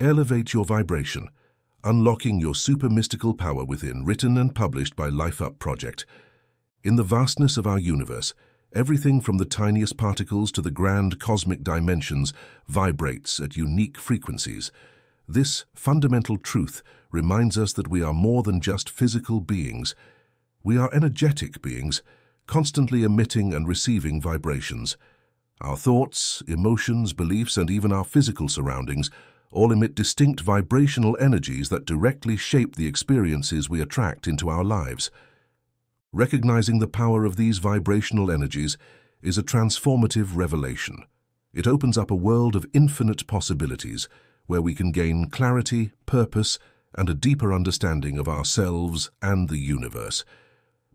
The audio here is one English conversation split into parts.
Elevate your vibration, unlocking your super mystical power within, written and published by LifeUp Project. In the vastness of our universe, everything from the tiniest particles to the grand cosmic dimensions vibrates at unique frequencies. This fundamental truth reminds us that we are more than just physical beings. We are energetic beings, constantly emitting and receiving vibrations. Our thoughts, emotions, beliefs, and even our physical surroundings all emit distinct vibrational energies that directly shape the experiences we attract into our lives. Recognizing the power of these vibrational energies is a transformative revelation. It opens up a world of infinite possibilities where we can gain clarity, purpose, and a deeper understanding of ourselves and the universe.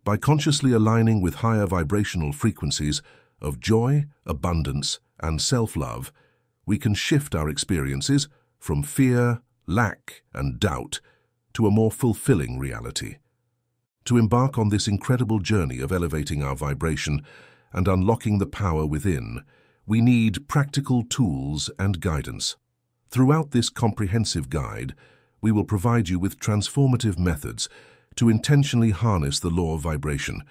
By consciously aligning with higher vibrational frequencies of joy, abundance, and self-love, we can shift our experiences from fear, lack, and doubt to a more fulfilling reality. To embark on this incredible journey of elevating our vibration and unlocking the power within, we need practical tools and guidance. Throughout this comprehensive guide, we will provide you with transformative methods to intentionally harness the law of vibration.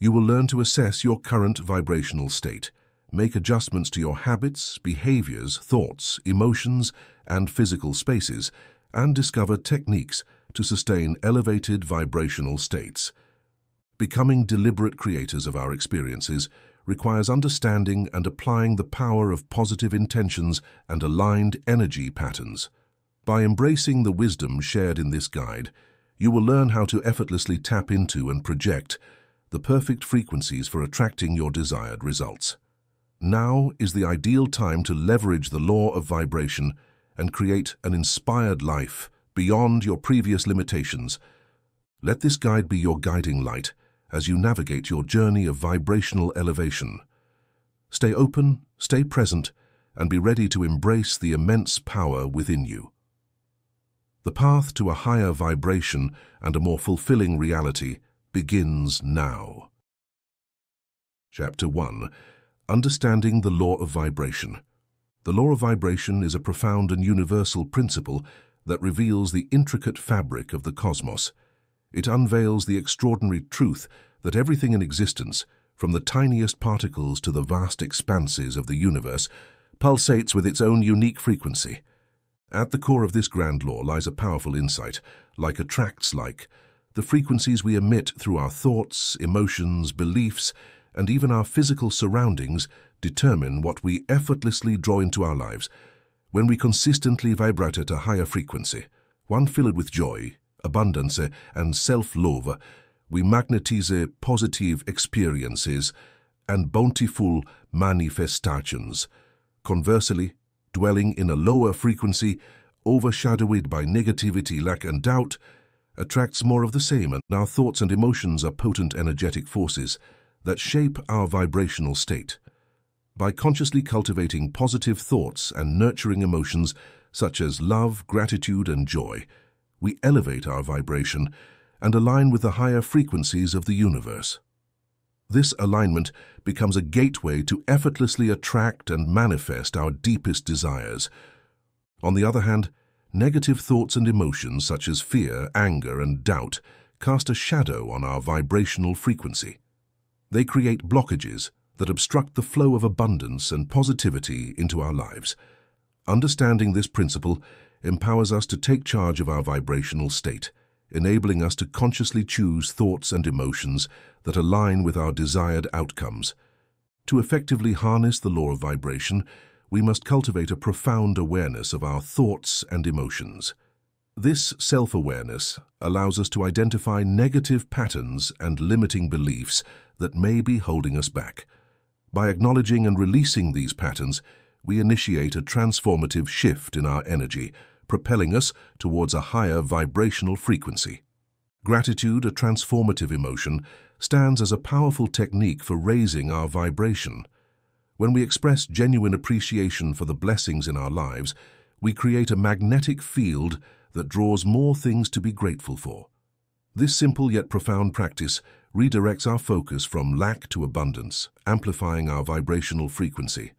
You will learn to assess your current vibrational state, make adjustments to your habits, behaviors, thoughts, emotions, and physical spaces, and discover techniques to sustain elevated vibrational states. Becoming deliberate creators of our experiences requires understanding and applying the power of positive intentions and aligned energy patterns. By embracing the wisdom shared in this guide, you will learn how to effortlessly tap into and project the perfect frequencies for attracting your desired results. Now is the ideal time to leverage the law of vibration and create an inspired life beyond your previous limitations. Let this guide be your guiding light as you navigate your journey of vibrational elevation. Stay open, stay present, and be ready to embrace the immense power within you. The path to a higher vibration and a more fulfilling reality begins now. Chapter 1 Understanding the Law of Vibration The law of vibration is a profound and universal principle that reveals the intricate fabric of the cosmos. It unveils the extraordinary truth that everything in existence, from the tiniest particles to the vast expanses of the universe, pulsates with its own unique frequency. At the core of this grand law lies a powerful insight, like attracts like. The frequencies we emit through our thoughts, emotions, beliefs, and even our physical surroundings determine what we effortlessly draw into our lives. When we consistently vibrate at a higher frequency, one filled with joy, abundance, and self-love, we magnetize positive experiences and bountiful manifestations. Conversely, dwelling in a lower frequency, overshadowed by negativity, lack and doubt, attracts more of the same and our thoughts and emotions are potent energetic forces that shape our vibrational state. By consciously cultivating positive thoughts and nurturing emotions such as love, gratitude and joy, we elevate our vibration and align with the higher frequencies of the universe. This alignment becomes a gateway to effortlessly attract and manifest our deepest desires. On the other hand, negative thoughts and emotions such as fear, anger, and doubt cast a shadow on our vibrational frequency. They create blockages that obstruct the flow of abundance and positivity into our lives. Understanding this principle empowers us to take charge of our vibrational state, enabling us to consciously choose thoughts and emotions that align with our desired outcomes. To effectively harness the law of vibration, we must cultivate a profound awareness of our thoughts and emotions. This self-awareness allows us to identify negative patterns and limiting beliefs that may be holding us back. By acknowledging and releasing these patterns, we initiate a transformative shift in our energy, propelling us towards a higher vibrational frequency. Gratitude, a transformative emotion, stands as a powerful technique for raising our vibration. When we express genuine appreciation for the blessings in our lives, we create a magnetic field that draws more things to be grateful for. This simple yet profound practice redirects our focus from lack to abundance, amplifying our vibrational frequency.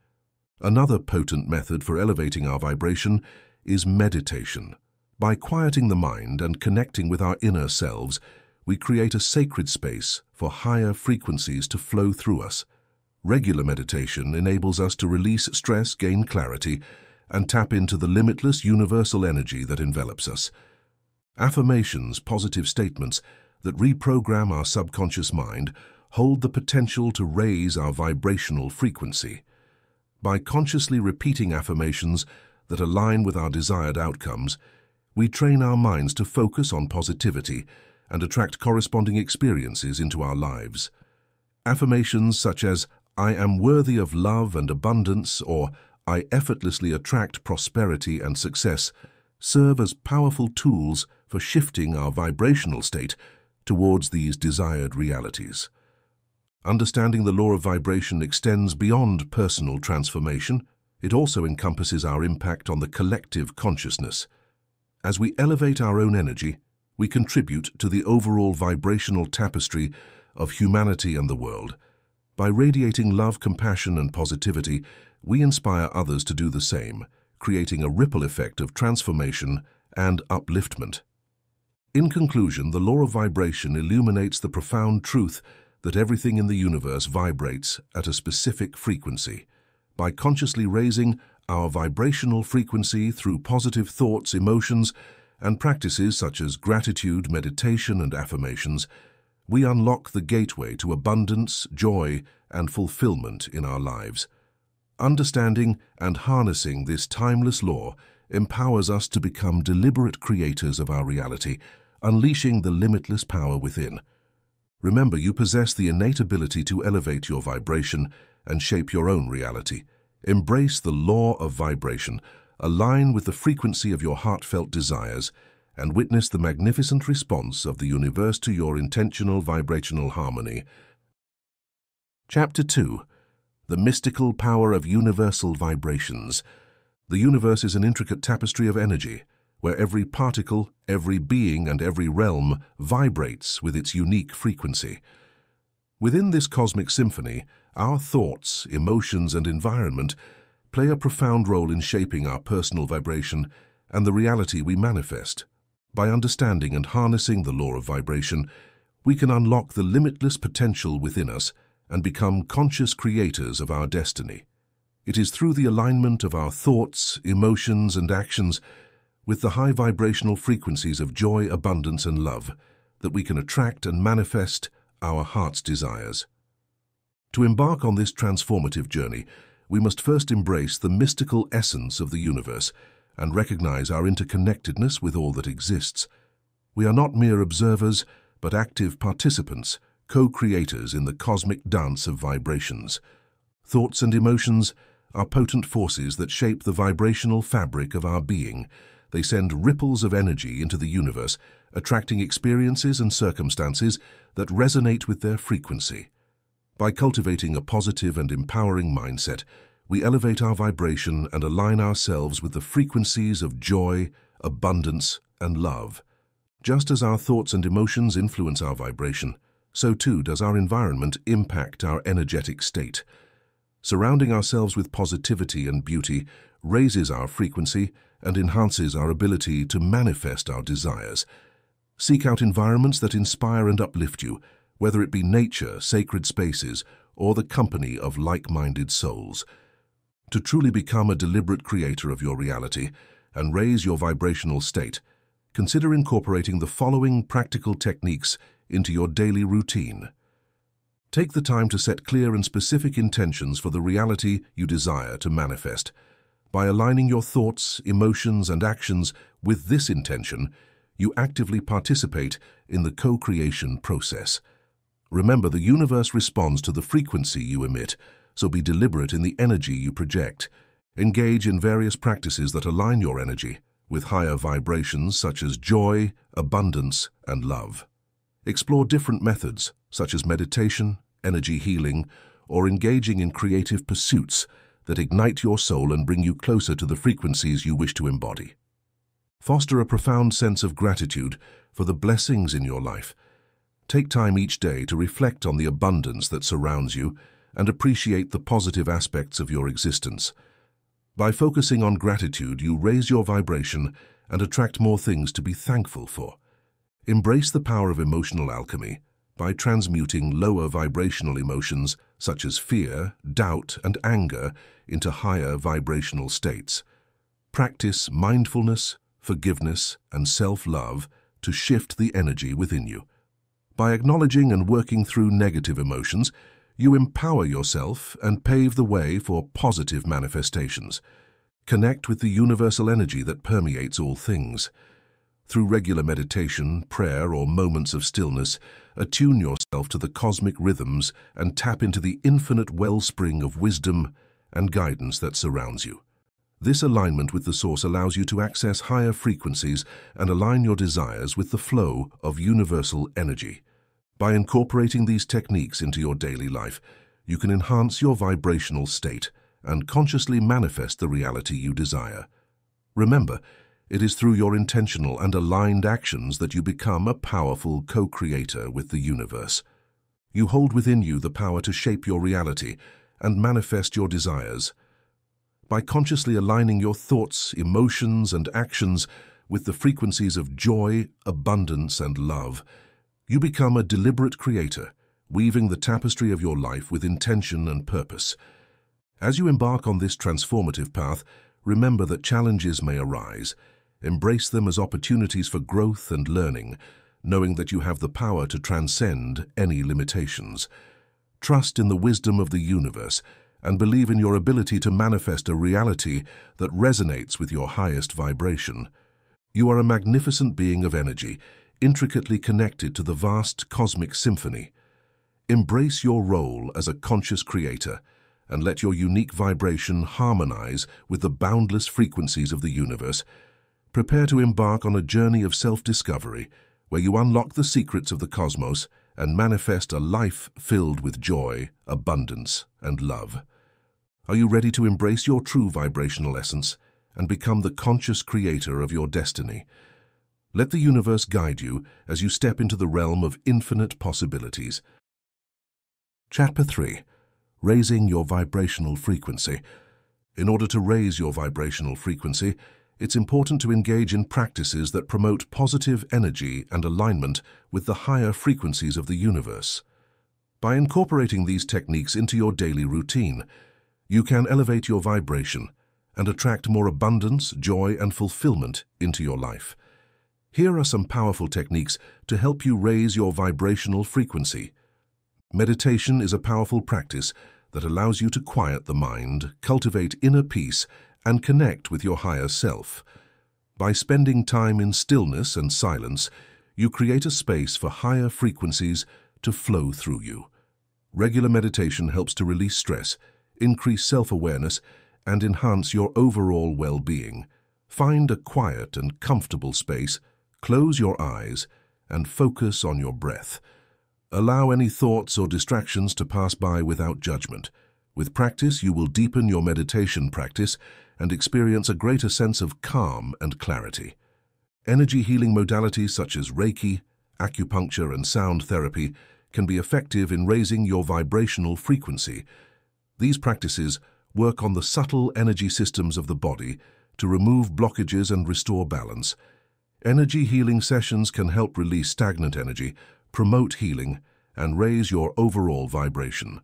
Another potent method for elevating our vibration is meditation. By quieting the mind and connecting with our inner selves, we create a sacred space for higher frequencies to flow through us. Regular meditation enables us to release stress, gain clarity, and tap into the limitless universal energy that envelops us. Affirmations, positive statements that reprogram our subconscious mind, hold the potential to raise our vibrational frequency. By consciously repeating affirmations that align with our desired outcomes, we train our minds to focus on positivity and attract corresponding experiences into our lives. Affirmations such as, I am worthy of love and abundance, or I effortlessly attract prosperity and success, serve as powerful tools for shifting our vibrational state towards these desired realities. Understanding the law of vibration extends beyond personal transformation. It also encompasses our impact on the collective consciousness. As we elevate our own energy, we contribute to the overall vibrational tapestry of humanity and the world. By radiating love, compassion and positivity, we inspire others to do the same, creating a ripple effect of transformation and upliftment. In conclusion, the law of vibration illuminates the profound truth that everything in the universe vibrates at a specific frequency. By consciously raising our vibrational frequency through positive thoughts, emotions, and practices such as gratitude, meditation, and affirmations, we unlock the gateway to abundance, joy, and fulfillment in our lives. Understanding and harnessing this timeless law empowers us to become deliberate creators of our reality, unleashing the limitless power within. Remember, you possess the innate ability to elevate your vibration and shape your own reality. Embrace the law of vibration, align with the frequency of your heartfelt desires, and witness the magnificent response of the universe to your intentional vibrational harmony. Chapter 2 The Mystical Power of Universal Vibrations The universe is an intricate tapestry of energy, where every particle, every being, and every realm vibrates with its unique frequency. Within this cosmic symphony, our thoughts, emotions, and environment play a profound role in shaping our personal vibration and the reality we manifest. By understanding and harnessing the law of vibration, we can unlock the limitless potential within us and become conscious creators of our destiny. It is through the alignment of our thoughts, emotions, and actions with the high vibrational frequencies of joy, abundance, and love that we can attract and manifest our heart's desires. To embark on this transformative journey, we must first embrace the mystical essence of the universe and recognize our interconnectedness with all that exists. We are not mere observers, but active participants, co-creators in the cosmic dance of vibrations. Thoughts and emotions are potent forces that shape the vibrational fabric of our being. They send ripples of energy into the universe, attracting experiences and circumstances that resonate with their frequency. By cultivating a positive and empowering mindset, we elevate our vibration and align ourselves with the frequencies of joy, abundance, and love. Just as our thoughts and emotions influence our vibration, so too does our environment impact our energetic state. Surrounding ourselves with positivity and beauty raises our frequency and enhances our ability to manifest our desires. Seek out environments that inspire and uplift you, whether it be nature, sacred spaces, or the company of like-minded souls. To truly become a deliberate creator of your reality and raise your vibrational state, consider incorporating the following practical techniques into your daily routine. Take the time to set clear and specific intentions for the reality you desire to manifest. By aligning your thoughts, emotions, and actions with this intention, you actively participate in the co-creation process. Remember, the universe responds to the frequency you emit, so be deliberate in the energy you project. Engage in various practices that align your energy with higher vibrations such as joy, abundance, and love. Explore different methods such as meditation, energy healing, or engaging in creative pursuits that ignite your soul and bring you closer to the frequencies you wish to embody. Foster a profound sense of gratitude for the blessings in your life Take time each day to reflect on the abundance that surrounds you and appreciate the positive aspects of your existence. By focusing on gratitude, you raise your vibration and attract more things to be thankful for. Embrace the power of emotional alchemy by transmuting lower vibrational emotions such as fear, doubt, and anger into higher vibrational states. Practice mindfulness, forgiveness, and self-love to shift the energy within you. By acknowledging and working through negative emotions, you empower yourself and pave the way for positive manifestations. Connect with the universal energy that permeates all things. Through regular meditation, prayer, or moments of stillness, attune yourself to the cosmic rhythms and tap into the infinite wellspring of wisdom and guidance that surrounds you. This alignment with the source allows you to access higher frequencies and align your desires with the flow of universal energy. By incorporating these techniques into your daily life, you can enhance your vibrational state and consciously manifest the reality you desire. Remember, it is through your intentional and aligned actions that you become a powerful co-creator with the universe. You hold within you the power to shape your reality and manifest your desires. By consciously aligning your thoughts, emotions, and actions with the frequencies of joy, abundance, and love, you become a deliberate creator, weaving the tapestry of your life with intention and purpose. As you embark on this transformative path, remember that challenges may arise. Embrace them as opportunities for growth and learning, knowing that you have the power to transcend any limitations. Trust in the wisdom of the universe and believe in your ability to manifest a reality that resonates with your highest vibration. You are a magnificent being of energy, intricately connected to the vast cosmic symphony. Embrace your role as a conscious creator and let your unique vibration harmonize with the boundless frequencies of the universe. Prepare to embark on a journey of self-discovery where you unlock the secrets of the cosmos and manifest a life filled with joy, abundance, and love. Are you ready to embrace your true vibrational essence and become the conscious creator of your destiny? Let the universe guide you as you step into the realm of infinite possibilities. Chapter 3. Raising your vibrational frequency. In order to raise your vibrational frequency, it's important to engage in practices that promote positive energy and alignment with the higher frequencies of the universe. By incorporating these techniques into your daily routine, you can elevate your vibration and attract more abundance, joy, and fulfillment into your life. Here are some powerful techniques to help you raise your vibrational frequency. Meditation is a powerful practice that allows you to quiet the mind, cultivate inner peace, and connect with your higher self. By spending time in stillness and silence, you create a space for higher frequencies to flow through you. Regular meditation helps to release stress, increase self-awareness, and enhance your overall well-being. Find a quiet and comfortable space Close your eyes and focus on your breath. Allow any thoughts or distractions to pass by without judgment. With practice, you will deepen your meditation practice and experience a greater sense of calm and clarity. Energy healing modalities such as Reiki, acupuncture and sound therapy can be effective in raising your vibrational frequency. These practices work on the subtle energy systems of the body to remove blockages and restore balance. Energy healing sessions can help release stagnant energy, promote healing, and raise your overall vibration.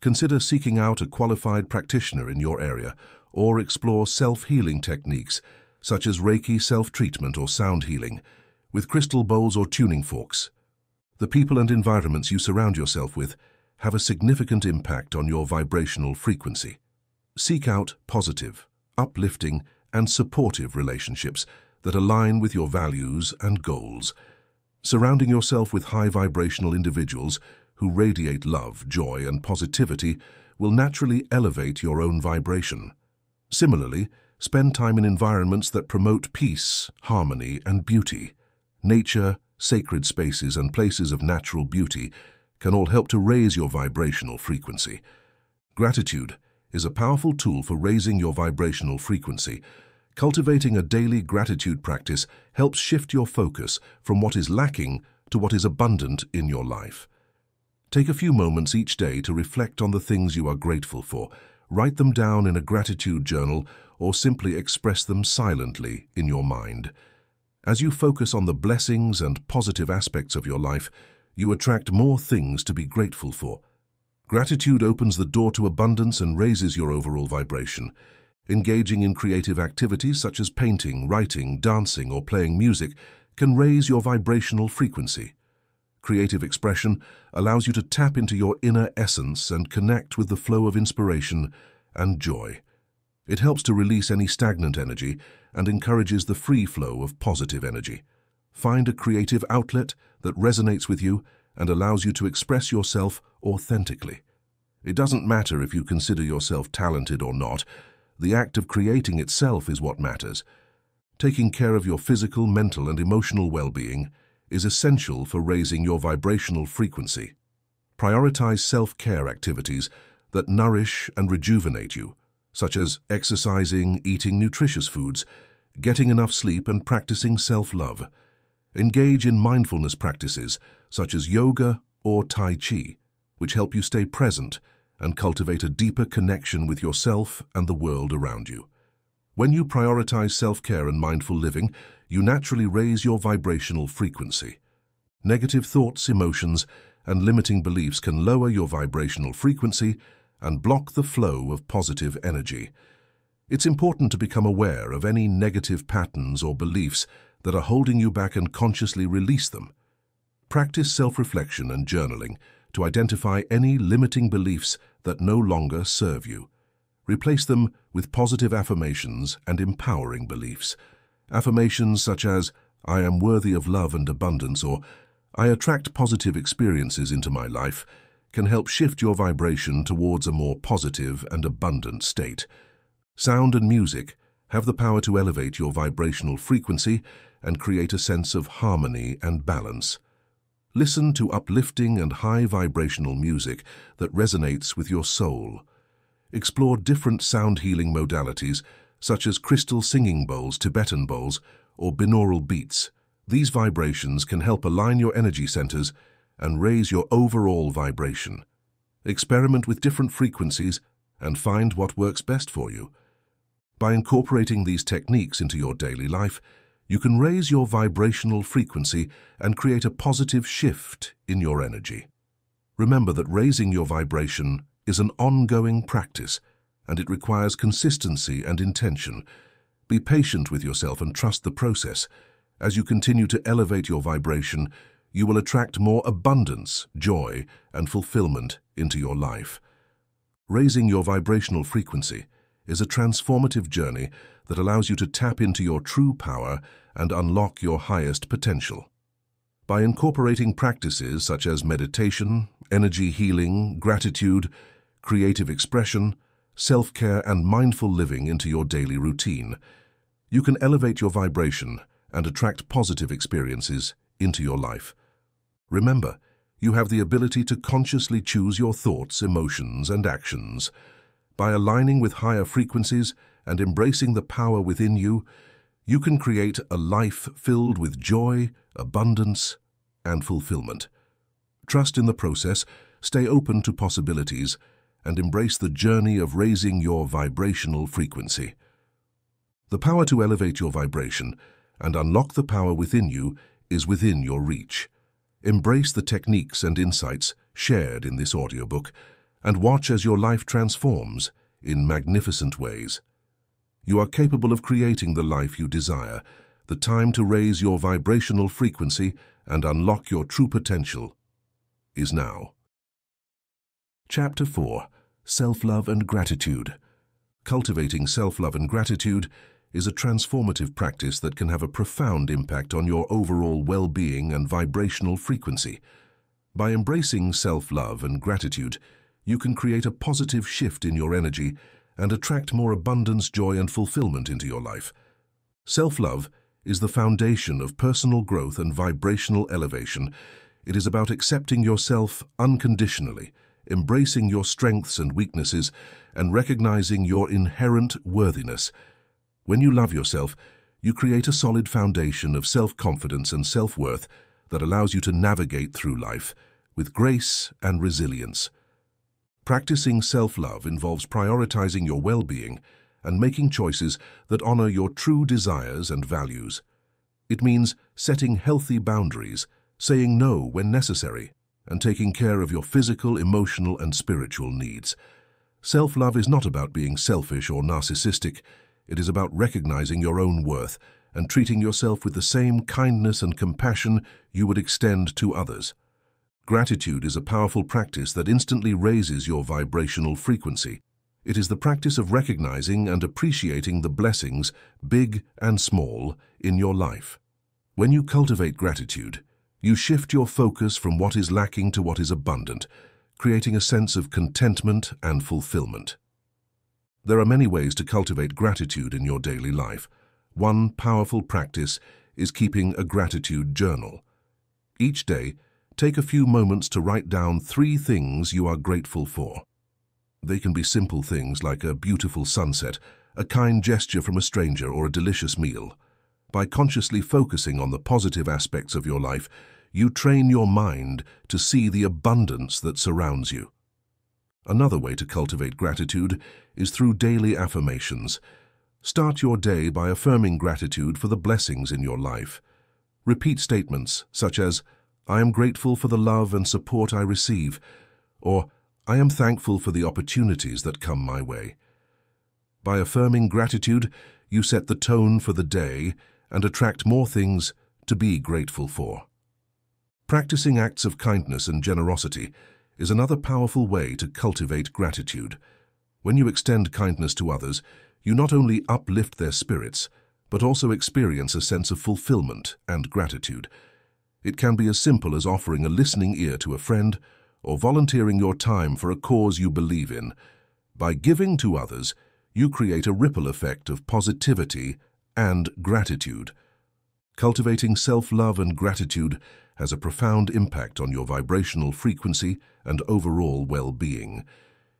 Consider seeking out a qualified practitioner in your area or explore self-healing techniques such as Reiki self-treatment or sound healing with crystal bowls or tuning forks. The people and environments you surround yourself with have a significant impact on your vibrational frequency. Seek out positive, uplifting, and supportive relationships that align with your values and goals. Surrounding yourself with high vibrational individuals who radiate love, joy, and positivity will naturally elevate your own vibration. Similarly, spend time in environments that promote peace, harmony, and beauty. Nature, sacred spaces, and places of natural beauty can all help to raise your vibrational frequency. Gratitude is a powerful tool for raising your vibrational frequency Cultivating a daily gratitude practice helps shift your focus from what is lacking to what is abundant in your life. Take a few moments each day to reflect on the things you are grateful for, write them down in a gratitude journal or simply express them silently in your mind. As you focus on the blessings and positive aspects of your life, you attract more things to be grateful for. Gratitude opens the door to abundance and raises your overall vibration. Engaging in creative activities such as painting, writing, dancing, or playing music can raise your vibrational frequency. Creative expression allows you to tap into your inner essence and connect with the flow of inspiration and joy. It helps to release any stagnant energy and encourages the free flow of positive energy. Find a creative outlet that resonates with you and allows you to express yourself authentically. It doesn't matter if you consider yourself talented or not. The act of creating itself is what matters. Taking care of your physical, mental and emotional well-being is essential for raising your vibrational frequency. Prioritize self-care activities that nourish and rejuvenate you, such as exercising, eating nutritious foods, getting enough sleep and practicing self-love. Engage in mindfulness practices such as yoga or Tai Chi, which help you stay present and cultivate a deeper connection with yourself and the world around you. When you prioritize self-care and mindful living, you naturally raise your vibrational frequency. Negative thoughts, emotions, and limiting beliefs can lower your vibrational frequency and block the flow of positive energy. It's important to become aware of any negative patterns or beliefs that are holding you back and consciously release them. Practice self-reflection and journaling to identify any limiting beliefs that no longer serve you. Replace them with positive affirmations and empowering beliefs. Affirmations such as, I am worthy of love and abundance, or I attract positive experiences into my life, can help shift your vibration towards a more positive and abundant state. Sound and music have the power to elevate your vibrational frequency and create a sense of harmony and balance. Listen to uplifting and high vibrational music that resonates with your soul. Explore different sound healing modalities such as crystal singing bowls, Tibetan bowls, or binaural beats. These vibrations can help align your energy centers and raise your overall vibration. Experiment with different frequencies and find what works best for you. By incorporating these techniques into your daily life, you can raise your vibrational frequency and create a positive shift in your energy. Remember that raising your vibration is an ongoing practice and it requires consistency and intention. Be patient with yourself and trust the process. As you continue to elevate your vibration, you will attract more abundance, joy, and fulfillment into your life. Raising your vibrational frequency is a transformative journey that allows you to tap into your true power and unlock your highest potential. By incorporating practices such as meditation, energy healing, gratitude, creative expression, self-care and mindful living into your daily routine, you can elevate your vibration and attract positive experiences into your life. Remember, you have the ability to consciously choose your thoughts, emotions and actions. By aligning with higher frequencies and embracing the power within you, you can create a life filled with joy, abundance, and fulfillment. Trust in the process, stay open to possibilities, and embrace the journey of raising your vibrational frequency. The power to elevate your vibration and unlock the power within you is within your reach. Embrace the techniques and insights shared in this audiobook and watch as your life transforms in magnificent ways. You are capable of creating the life you desire. The time to raise your vibrational frequency and unlock your true potential is now. Chapter 4 Self-Love and Gratitude Cultivating self-love and gratitude is a transformative practice that can have a profound impact on your overall well-being and vibrational frequency. By embracing self-love and gratitude, you can create a positive shift in your energy and attract more abundance, joy and fulfillment into your life. Self-love is the foundation of personal growth and vibrational elevation. It is about accepting yourself unconditionally, embracing your strengths and weaknesses, and recognizing your inherent worthiness. When you love yourself, you create a solid foundation of self-confidence and self-worth that allows you to navigate through life with grace and resilience. Practicing self-love involves prioritizing your well-being and making choices that honor your true desires and values. It means setting healthy boundaries, saying no when necessary, and taking care of your physical, emotional, and spiritual needs. Self-love is not about being selfish or narcissistic. It is about recognizing your own worth and treating yourself with the same kindness and compassion you would extend to others. Gratitude is a powerful practice that instantly raises your vibrational frequency. It is the practice of recognizing and appreciating the blessings, big and small, in your life. When you cultivate gratitude, you shift your focus from what is lacking to what is abundant, creating a sense of contentment and fulfillment. There are many ways to cultivate gratitude in your daily life. One powerful practice is keeping a gratitude journal. Each day, take a few moments to write down three things you are grateful for. They can be simple things like a beautiful sunset, a kind gesture from a stranger, or a delicious meal. By consciously focusing on the positive aspects of your life, you train your mind to see the abundance that surrounds you. Another way to cultivate gratitude is through daily affirmations. Start your day by affirming gratitude for the blessings in your life. Repeat statements such as, I am grateful for the love and support I receive, or I am thankful for the opportunities that come my way. By affirming gratitude, you set the tone for the day and attract more things to be grateful for. Practicing acts of kindness and generosity is another powerful way to cultivate gratitude. When you extend kindness to others, you not only uplift their spirits, but also experience a sense of fulfillment and gratitude. It can be as simple as offering a listening ear to a friend or volunteering your time for a cause you believe in. By giving to others, you create a ripple effect of positivity and gratitude. Cultivating self-love and gratitude has a profound impact on your vibrational frequency and overall well-being.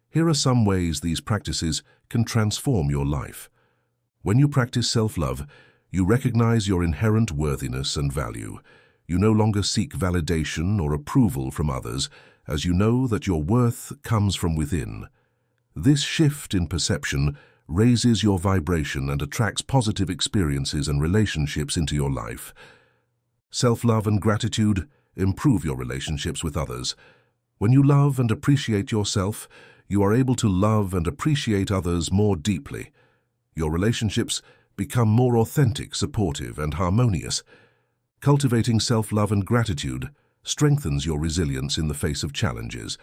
Here are some ways these practices can transform your life. When you practice self-love, you recognize your inherent worthiness and value. You no longer seek validation or approval from others, as you know that your worth comes from within. This shift in perception raises your vibration and attracts positive experiences and relationships into your life. Self-love and gratitude improve your relationships with others. When you love and appreciate yourself, you are able to love and appreciate others more deeply. Your relationships become more authentic, supportive, and harmonious. Cultivating self-love and gratitude strengthens your resilience in the face of challenges.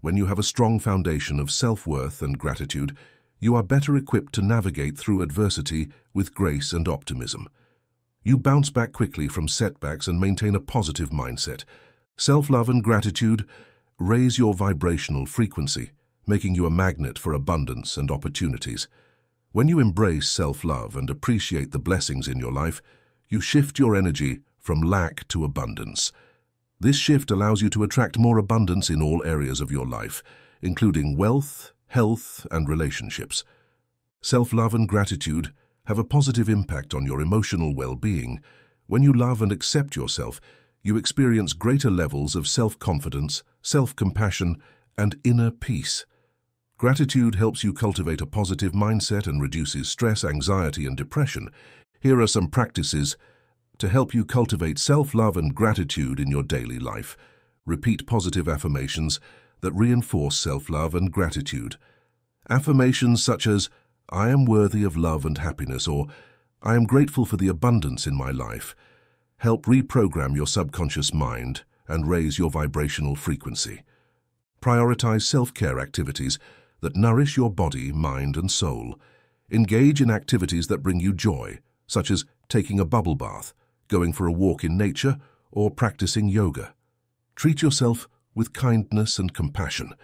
When you have a strong foundation of self-worth and gratitude, you are better equipped to navigate through adversity with grace and optimism. You bounce back quickly from setbacks and maintain a positive mindset. Self-love and gratitude raise your vibrational frequency, making you a magnet for abundance and opportunities. When you embrace self-love and appreciate the blessings in your life, you shift your energy from lack to abundance. This shift allows you to attract more abundance in all areas of your life, including wealth, health, and relationships. Self-love and gratitude have a positive impact on your emotional well-being. When you love and accept yourself, you experience greater levels of self-confidence, self-compassion, and inner peace. Gratitude helps you cultivate a positive mindset and reduces stress, anxiety, and depression. Here are some practices to help you cultivate self-love and gratitude in your daily life. Repeat positive affirmations that reinforce self-love and gratitude. Affirmations such as, I am worthy of love and happiness, or I am grateful for the abundance in my life, help reprogram your subconscious mind and raise your vibrational frequency. Prioritize self-care activities that nourish your body, mind, and soul. Engage in activities that bring you joy, such as taking a bubble bath, going for a walk in nature, or practicing yoga. Treat yourself with kindness and compassion.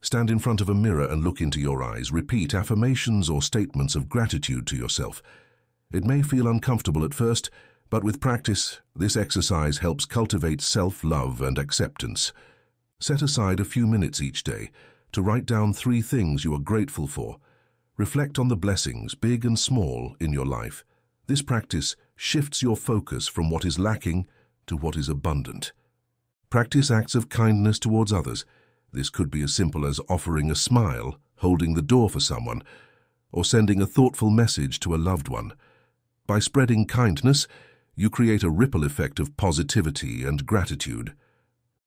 Stand in front of a mirror and look into your eyes. Repeat affirmations or statements of gratitude to yourself. It may feel uncomfortable at first, but with practice, this exercise helps cultivate self-love and acceptance. Set aside a few minutes each day to write down three things you are grateful for. Reflect on the blessings, big and small, in your life. This practice shifts your focus from what is lacking to what is abundant. Practice acts of kindness towards others. This could be as simple as offering a smile, holding the door for someone, or sending a thoughtful message to a loved one. By spreading kindness, you create a ripple effect of positivity and gratitude.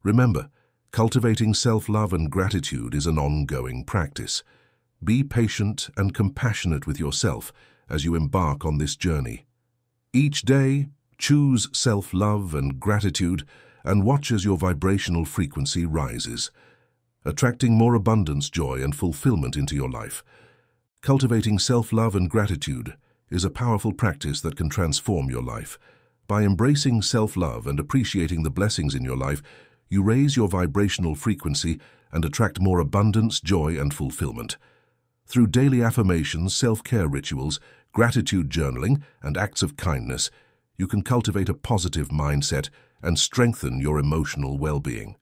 Remember, cultivating self-love and gratitude is an ongoing practice. Be patient and compassionate with yourself as you embark on this journey. Each day, choose self-love and gratitude and watch as your vibrational frequency rises, attracting more abundance, joy and fulfillment into your life. Cultivating self-love and gratitude is a powerful practice that can transform your life. By embracing self-love and appreciating the blessings in your life, you raise your vibrational frequency and attract more abundance, joy and fulfillment. Through daily affirmations, self-care rituals, gratitude journaling, and acts of kindness, you can cultivate a positive mindset and strengthen your emotional well-being.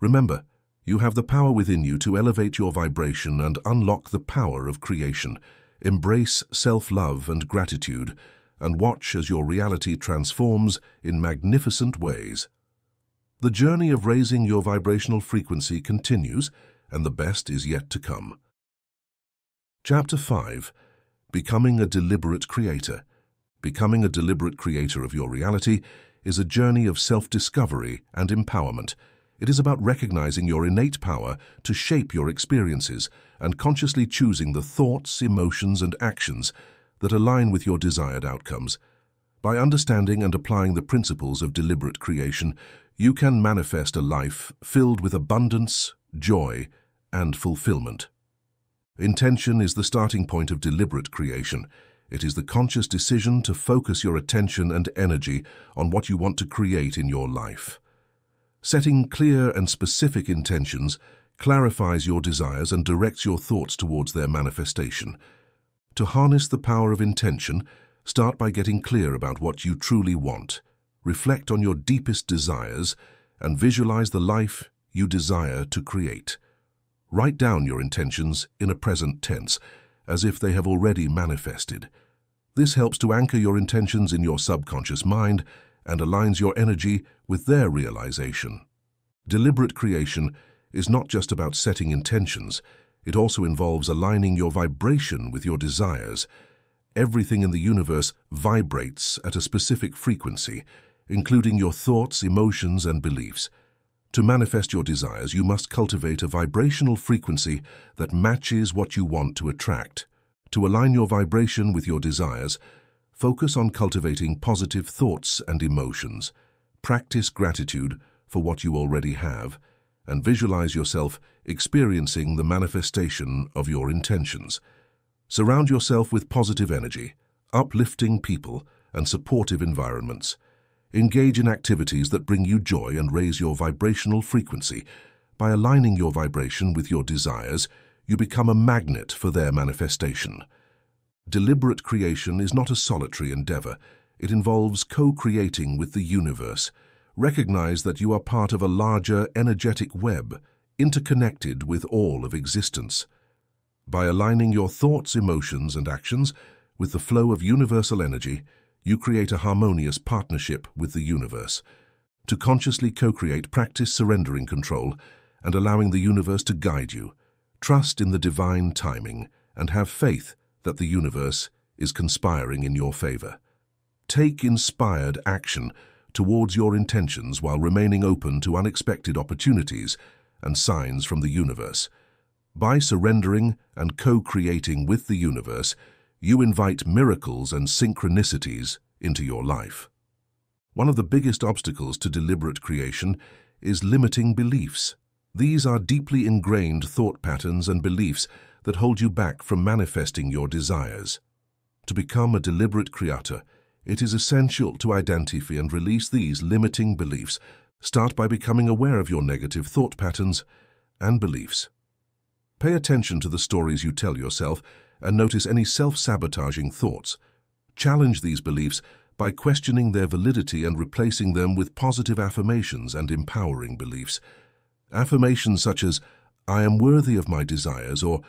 Remember, you have the power within you to elevate your vibration and unlock the power of creation. Embrace self-love and gratitude, and watch as your reality transforms in magnificent ways. The journey of raising your vibrational frequency continues, and the best is yet to come. Chapter 5 Becoming a Deliberate Creator Becoming a deliberate creator of your reality is a journey of self-discovery and empowerment. It is about recognizing your innate power to shape your experiences and consciously choosing the thoughts, emotions, and actions that align with your desired outcomes. By understanding and applying the principles of deliberate creation, you can manifest a life filled with abundance, joy, and fulfillment. Intention is the starting point of deliberate creation. It is the conscious decision to focus your attention and energy on what you want to create in your life. Setting clear and specific intentions clarifies your desires and directs your thoughts towards their manifestation. To harness the power of intention, start by getting clear about what you truly want. Reflect on your deepest desires and visualize the life you desire to create. Write down your intentions in a present tense, as if they have already manifested. This helps to anchor your intentions in your subconscious mind and aligns your energy with their realization. Deliberate creation is not just about setting intentions, it also involves aligning your vibration with your desires. Everything in the universe vibrates at a specific frequency, including your thoughts, emotions, and beliefs. To manifest your desires, you must cultivate a vibrational frequency that matches what you want to attract. To align your vibration with your desires, focus on cultivating positive thoughts and emotions. Practice gratitude for what you already have, and visualize yourself experiencing the manifestation of your intentions. Surround yourself with positive energy, uplifting people, and supportive environments. Engage in activities that bring you joy and raise your vibrational frequency. By aligning your vibration with your desires, you become a magnet for their manifestation. Deliberate creation is not a solitary endeavor. It involves co-creating with the universe. Recognize that you are part of a larger energetic web, interconnected with all of existence. By aligning your thoughts, emotions, and actions with the flow of universal energy, you create a harmonious partnership with the universe. To consciously co-create, practice surrendering control and allowing the universe to guide you. Trust in the divine timing and have faith that the universe is conspiring in your favor. Take inspired action towards your intentions while remaining open to unexpected opportunities and signs from the universe. By surrendering and co-creating with the universe, you invite miracles and synchronicities into your life. One of the biggest obstacles to deliberate creation is limiting beliefs. These are deeply ingrained thought patterns and beliefs that hold you back from manifesting your desires. To become a deliberate creator, it is essential to identify and release these limiting beliefs. Start by becoming aware of your negative thought patterns and beliefs. Pay attention to the stories you tell yourself and notice any self-sabotaging thoughts. Challenge these beliefs by questioning their validity and replacing them with positive affirmations and empowering beliefs. Affirmations such as, I am worthy of my desires or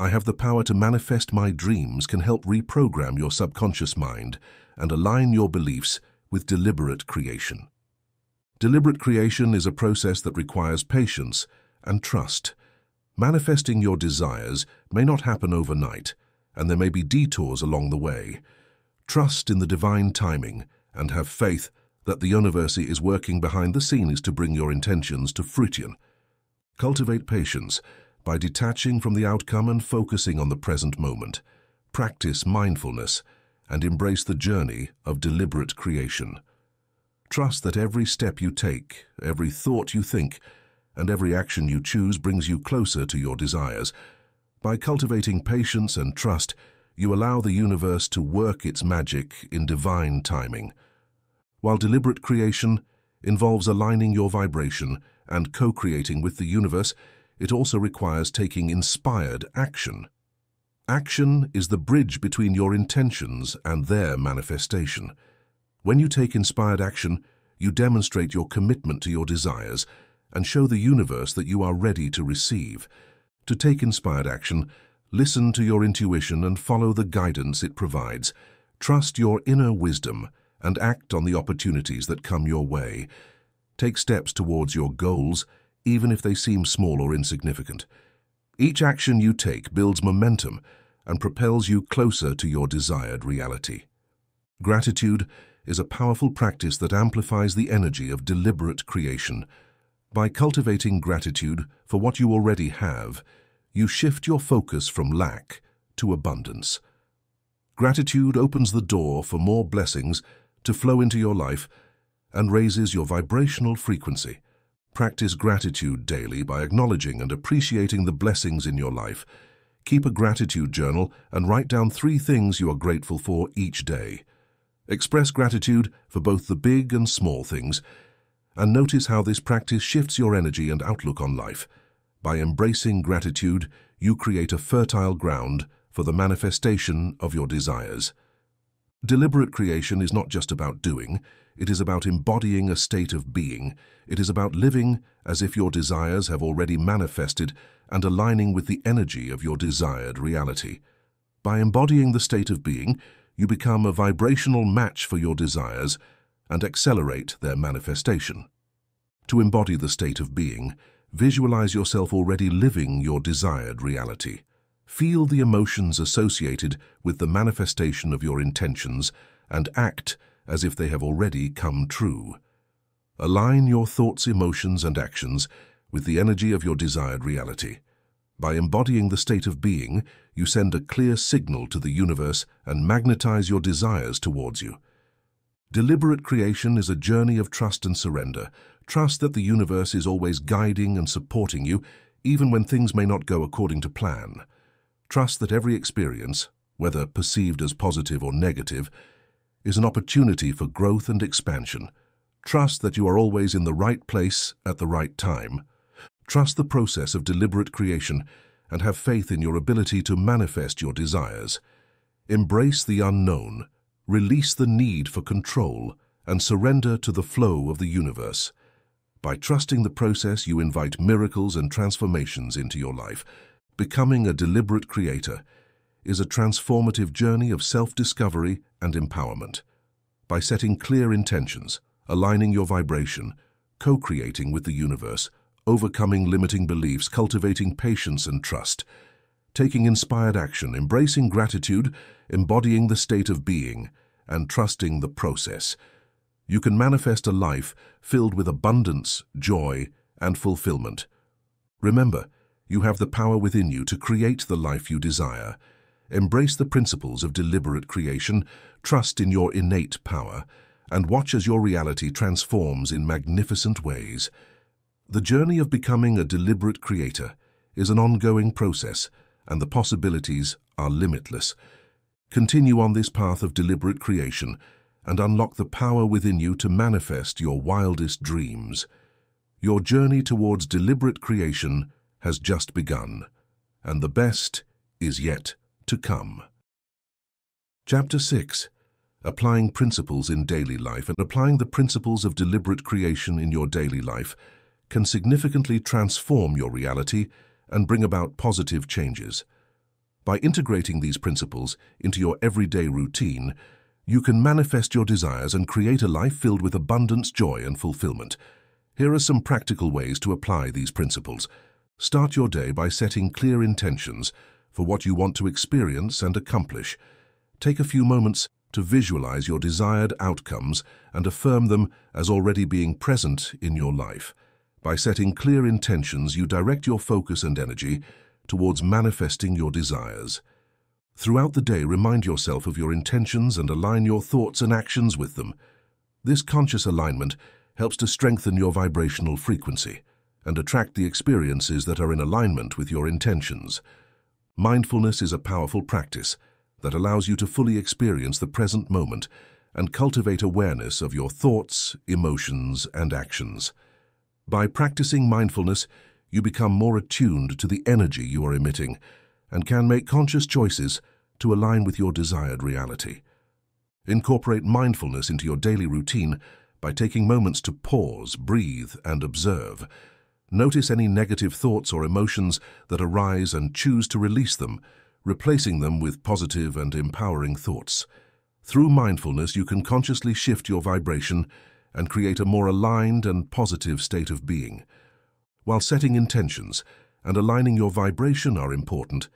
I have the power to manifest my dreams can help reprogram your subconscious mind and align your beliefs with deliberate creation. Deliberate creation is a process that requires patience and trust. Manifesting your desires may not happen overnight, and there may be detours along the way. Trust in the divine timing and have faith that the universe is working behind the scenes to bring your intentions to fruition. Cultivate patience by detaching from the outcome and focusing on the present moment. Practice mindfulness and embrace the journey of deliberate creation. Trust that every step you take, every thought you think, and every action you choose brings you closer to your desires. By cultivating patience and trust, you allow the universe to work its magic in divine timing. While deliberate creation involves aligning your vibration and co-creating with the universe, it also requires taking inspired action. Action is the bridge between your intentions and their manifestation. When you take inspired action, you demonstrate your commitment to your desires and show the universe that you are ready to receive. To take inspired action, listen to your intuition and follow the guidance it provides. Trust your inner wisdom and act on the opportunities that come your way. Take steps towards your goals, even if they seem small or insignificant. Each action you take builds momentum and propels you closer to your desired reality. Gratitude is a powerful practice that amplifies the energy of deliberate creation. By cultivating gratitude for what you already have, you shift your focus from lack to abundance. Gratitude opens the door for more blessings to flow into your life and raises your vibrational frequency. Practice gratitude daily by acknowledging and appreciating the blessings in your life. Keep a gratitude journal and write down three things you are grateful for each day. Express gratitude for both the big and small things, and notice how this practice shifts your energy and outlook on life. By embracing gratitude, you create a fertile ground for the manifestation of your desires. Deliberate creation is not just about doing, it is about embodying a state of being. It is about living as if your desires have already manifested and aligning with the energy of your desired reality. By embodying the state of being, you become a vibrational match for your desires and accelerate their manifestation. To embody the state of being, visualize yourself already living your desired reality. Feel the emotions associated with the manifestation of your intentions and act as if they have already come true. Align your thoughts, emotions, and actions with the energy of your desired reality. By embodying the state of being, you send a clear signal to the universe and magnetize your desires towards you. Deliberate creation is a journey of trust and surrender. Trust that the universe is always guiding and supporting you, even when things may not go according to plan. Trust that every experience, whether perceived as positive or negative, is an opportunity for growth and expansion. Trust that you are always in the right place at the right time. Trust the process of deliberate creation and have faith in your ability to manifest your desires. Embrace the unknown, release the need for control, and surrender to the flow of the universe. By trusting the process, you invite miracles and transformations into your life. Becoming a deliberate creator is a transformative journey of self-discovery and empowerment. By setting clear intentions, aligning your vibration, co-creating with the universe, overcoming limiting beliefs, cultivating patience and trust, taking inspired action, embracing gratitude, embodying the state of being, and trusting the process, you can manifest a life filled with abundance, joy, and fulfillment. Remember, you have the power within you to create the life you desire. Embrace the principles of deliberate creation, trust in your innate power, and watch as your reality transforms in magnificent ways. The journey of becoming a deliberate creator is an ongoing process, and the possibilities are limitless. Continue on this path of deliberate creation and unlock the power within you to manifest your wildest dreams. Your journey towards deliberate creation has just begun, and the best is yet to come. Chapter 6 Applying Principles in Daily Life and applying the principles of deliberate creation in your daily life can significantly transform your reality and bring about positive changes. By integrating these principles into your everyday routine, you can manifest your desires and create a life filled with abundance, joy, and fulfillment. Here are some practical ways to apply these principles. Start your day by setting clear intentions for what you want to experience and accomplish. Take a few moments to visualize your desired outcomes and affirm them as already being present in your life. By setting clear intentions, you direct your focus and energy towards manifesting your desires. Throughout the day, remind yourself of your intentions and align your thoughts and actions with them. This conscious alignment helps to strengthen your vibrational frequency and attract the experiences that are in alignment with your intentions. Mindfulness is a powerful practice that allows you to fully experience the present moment and cultivate awareness of your thoughts, emotions, and actions. By practicing mindfulness, you become more attuned to the energy you are emitting and can make conscious choices to align with your desired reality. Incorporate mindfulness into your daily routine by taking moments to pause, breathe, and observe. Notice any negative thoughts or emotions that arise and choose to release them, replacing them with positive and empowering thoughts. Through mindfulness, you can consciously shift your vibration and create a more aligned and positive state of being. While setting intentions and aligning your vibration are important,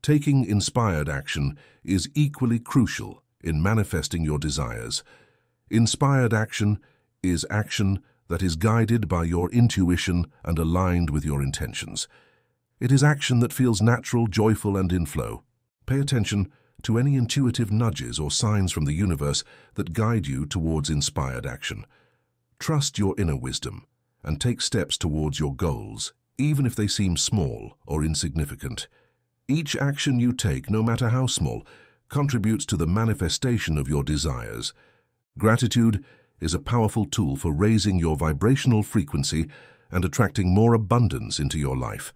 taking inspired action is equally crucial in manifesting your desires. Inspired action is action that is guided by your intuition and aligned with your intentions. It is action that feels natural, joyful, and in flow. Pay attention to any intuitive nudges or signs from the universe that guide you towards inspired action. Trust your inner wisdom and take steps towards your goals, even if they seem small or insignificant. Each action you take, no matter how small, contributes to the manifestation of your desires. Gratitude is a powerful tool for raising your vibrational frequency and attracting more abundance into your life.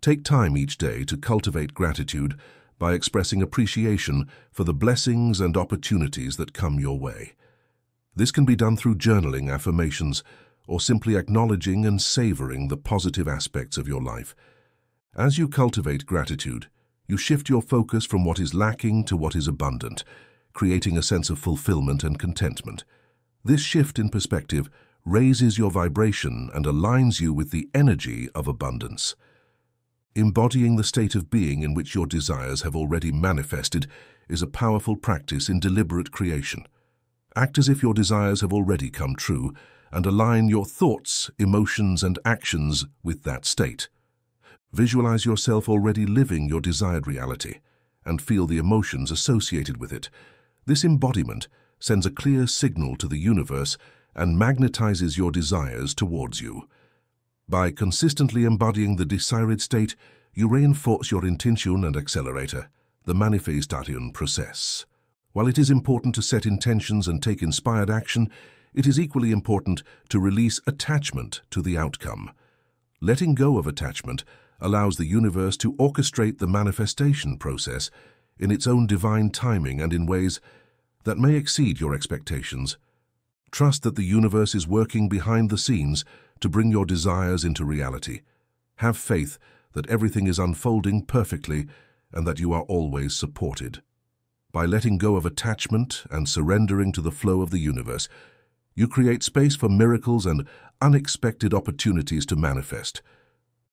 Take time each day to cultivate gratitude by expressing appreciation for the blessings and opportunities that come your way. This can be done through journaling affirmations or simply acknowledging and savoring the positive aspects of your life. As you cultivate gratitude, you shift your focus from what is lacking to what is abundant, creating a sense of fulfillment and contentment. This shift in perspective raises your vibration and aligns you with the energy of abundance. Embodying the state of being in which your desires have already manifested is a powerful practice in deliberate creation. Act as if your desires have already come true and align your thoughts, emotions, and actions with that state. Visualize yourself already living your desired reality and feel the emotions associated with it. This embodiment sends a clear signal to the universe and magnetizes your desires towards you. By consistently embodying the desired state, you reinforce your intention and accelerator, the manifestation process. While it is important to set intentions and take inspired action, it is equally important to release attachment to the outcome. Letting go of attachment allows the universe to orchestrate the manifestation process in its own divine timing and in ways that may exceed your expectations. Trust that the universe is working behind the scenes to bring your desires into reality. Have faith that everything is unfolding perfectly and that you are always supported. By letting go of attachment and surrendering to the flow of the universe, you create space for miracles and unexpected opportunities to manifest.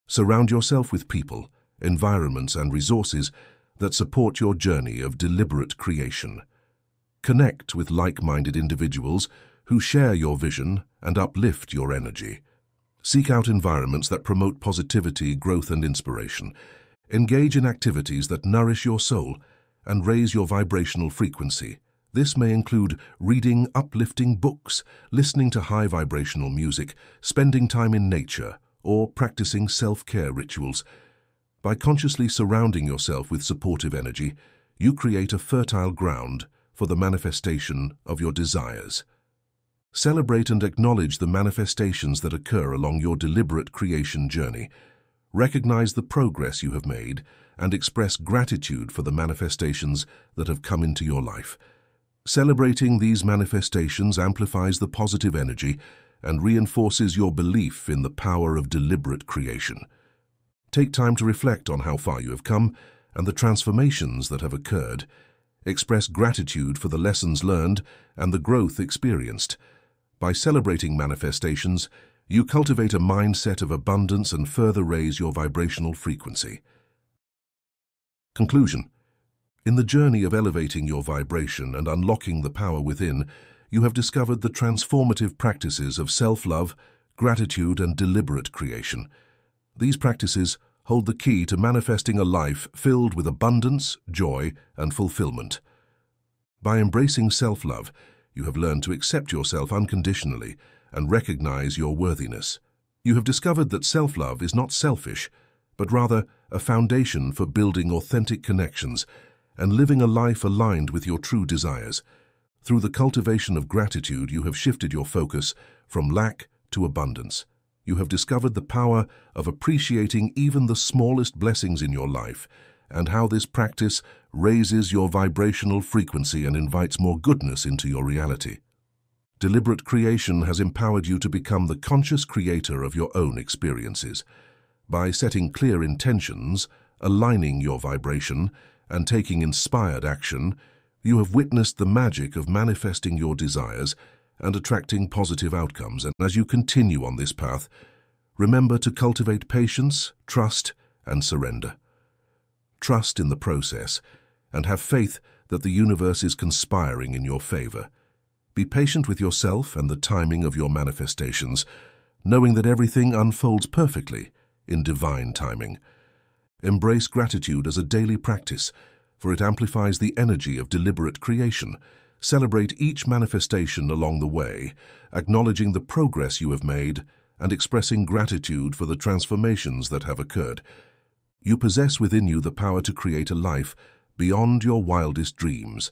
Surround yourself with people, environments and resources that support your journey of deliberate creation. Connect with like-minded individuals who share your vision and uplift your energy. Seek out environments that promote positivity, growth and inspiration. Engage in activities that nourish your soul and raise your vibrational frequency. This may include reading uplifting books, listening to high vibrational music, spending time in nature, or practicing self-care rituals. By consciously surrounding yourself with supportive energy, you create a fertile ground for the manifestation of your desires. Celebrate and acknowledge the manifestations that occur along your deliberate creation journey. Recognize the progress you have made and express gratitude for the manifestations that have come into your life. Celebrating these manifestations amplifies the positive energy and reinforces your belief in the power of deliberate creation. Take time to reflect on how far you have come and the transformations that have occurred. Express gratitude for the lessons learned and the growth experienced. By celebrating manifestations, You cultivate a mindset of abundance and further raise your vibrational frequency. Conclusion. In the journey of elevating your vibration and unlocking the power within, you have discovered the transformative practices of self-love, gratitude and deliberate creation. These practices hold the key to manifesting a life filled with abundance, joy and fulfillment. By embracing self-love, you have learned to accept yourself unconditionally and recognize your worthiness. You have discovered that self-love is not selfish, but rather a foundation for building authentic connections and living a life aligned with your true desires. Through the cultivation of gratitude, you have shifted your focus from lack to abundance. You have discovered the power of appreciating even the smallest blessings in your life and how this practice raises your vibrational frequency and invites more goodness into your reality. Deliberate creation has empowered you to become the conscious creator of your own experiences. By setting clear intentions, aligning your vibration, and taking inspired action, you have witnessed the magic of manifesting your desires and attracting positive outcomes. And as you continue on this path, remember to cultivate patience, trust, and surrender. Trust in the process and have faith that the universe is conspiring in your favor. Be patient with yourself and the timing of your manifestations, knowing that everything unfolds perfectly in divine timing. Embrace gratitude as a daily practice, for it amplifies the energy of deliberate creation. Celebrate each manifestation along the way, acknowledging the progress you have made and expressing gratitude for the transformations that have occurred. You possess within you the power to create a life beyond your wildest dreams,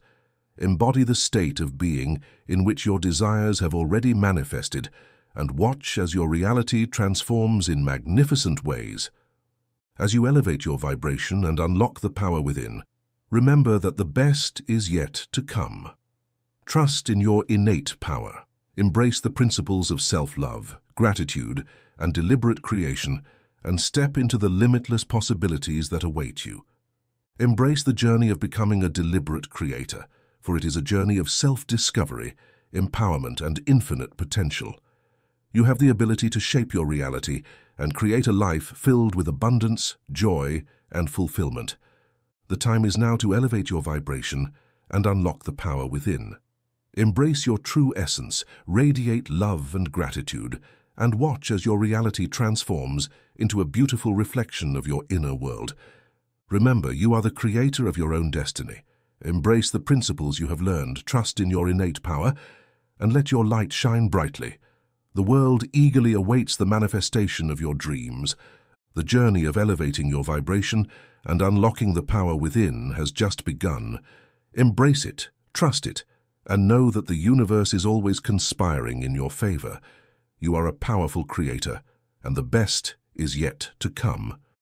embody the state of being in which your desires have already manifested, and watch as your reality transforms in magnificent ways. As you elevate your vibration and unlock the power within, remember that the best is yet to come. Trust in your innate power. Embrace the principles of self-love, gratitude, and deliberate creation, and step into the limitless possibilities that await you. Embrace the journey of becoming a deliberate creator, for it is a journey of self-discovery, empowerment, and infinite potential. You have the ability to shape your reality and create a life filled with abundance, joy, and fulfillment. The time is now to elevate your vibration and unlock the power within. Embrace your true essence, radiate love and gratitude, and watch as your reality transforms into a beautiful reflection of your inner world. Remember, you are the creator of your own destiny. Embrace the principles you have learned, trust in your innate power, and let your light shine brightly. The world eagerly awaits the manifestation of your dreams. The journey of elevating your vibration and unlocking the power within has just begun. Embrace it, trust it, and know that the universe is always conspiring in your favor. You are a powerful creator, and the best is yet to come.